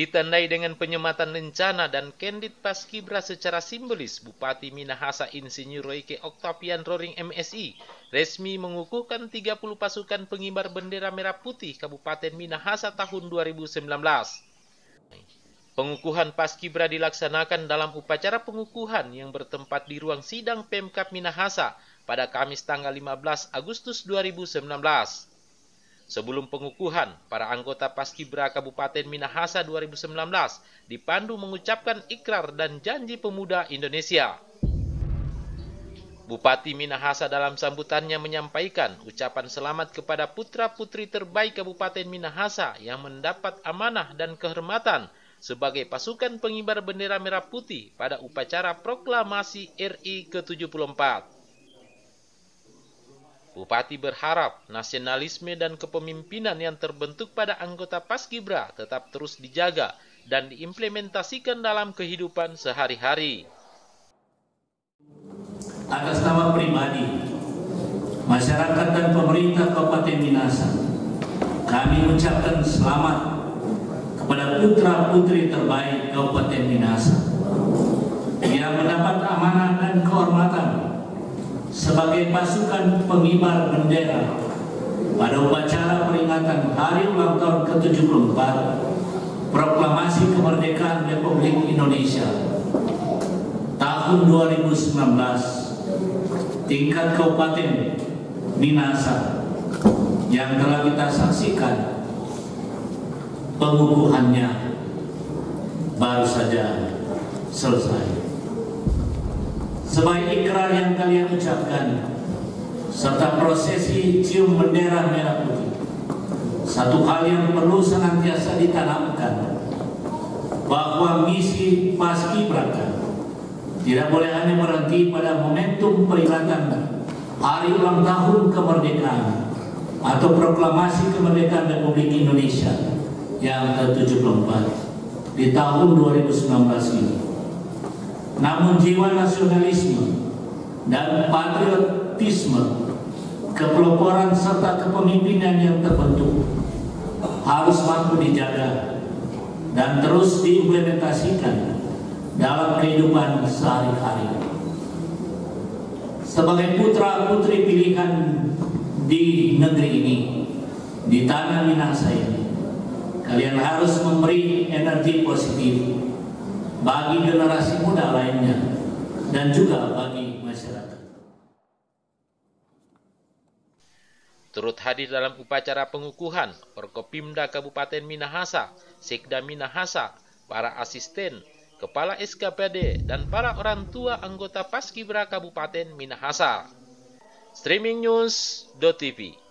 Ditandai dengan penyematan lencana dan kendit paskibra secara simbolis, Bupati Minahasa Insinyur Roike Oktavian Roring MSI resmi mengukuhkan 30 pasukan pengibar bendera merah putih Kabupaten Minahasa tahun 2019. Pengukuhan paskibra dilaksanakan dalam upacara pengukuhan yang bertempat di ruang sidang Pemkap Minahasa pada Kamis tanggal 15 Agustus 2019. Sebelum pengukuhan, para anggota Paskibra Kabupaten Minahasa 2019 dipandu mengucapkan ikrar dan janji pemuda Indonesia. Bupati Minahasa dalam sambutannya menyampaikan ucapan selamat kepada putra-putri terbaik Kabupaten Minahasa yang mendapat amanah dan kehormatan sebagai pasukan pengibar bendera merah putih pada upacara proklamasi RI ke-74. Bupati berharap nasionalisme dan kepemimpinan yang terbentuk pada anggota Paskibra tetap terus dijaga dan diimplementasikan dalam kehidupan sehari-hari. Atas nama pribadi, masyarakat dan pemerintah Kabupaten Minasa, kami mengucapkan selamat kepada putra-putri terbaik Kabupaten Minasa yang mendapat amanah dan kehormatan sebagai pasukan pengibar bendera. Pada upacara peringatan Hari Ulang Tahun ke-74 Proklamasi Kemerdekaan Republik Indonesia. Tahun 2019 tingkat Kabupaten Minasa yang telah kita saksikan pengukuhannya baru saja selesai sebagai ikrar yang kalian ucapkan serta prosesi cium bendera merah putih. Satu hal yang perlu senantiasa ditanamkan bahwa misi paskibraka tidak boleh hanya berhenti pada momentum peringatan hari ulang tahun kemerdekaan atau proklamasi kemerdekaan Republik Indonesia yang ke-74 di tahun 2019 ini namun jiwa nasionalisme dan patriotisme, kepeloporan serta kepemimpinan yang terbentuk harus mampu dijaga dan terus diimplementasikan dalam kehidupan sehari-hari. Sebagai putra-putri pilihan di negeri ini, di tanah Minahasa ini, kalian harus memberi energi positif bagi generasi muda lainnya dan juga bagi masyarakat. Turut hadir dalam upacara pengukuhan Orkopimda Kabupaten Minahasa, Sekda Minahasa, para asisten, kepala SKPD, dan para orang tua anggota Paskibra Kabupaten Minahasa. Streaming News.tv